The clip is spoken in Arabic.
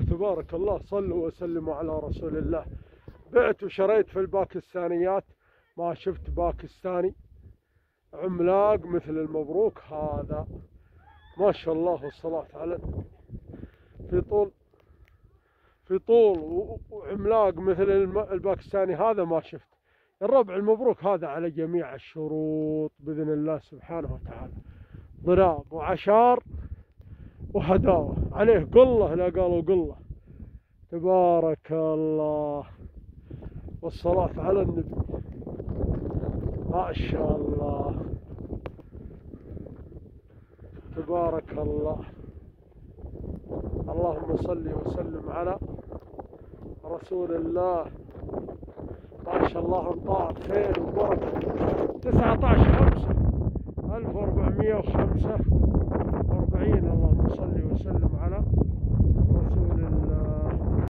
تبارك الله صلوا وسلموا على رسول الله. بعت وشريت في الباكستانيات. ما شفت باكستاني. عملاق مثل المبروك هذا. ما شاء الله والصلاة على النبي. في طول في طول وعملاق مثل الباكستاني هذا ما شفت. الربع المبروك هذا على جميع الشروط بإذن الله سبحانه وتعالى. ضراب وعشار وهداوة عليه قلة لا قالوا قلة. تبارك الله. والصلاة على النبي. ما شاء الله. تبارك الله. اللهم صل وسلم على رسول الله. ما شاء الله امطار خير وبركة. 19 5 1445 اللهم صل وسلم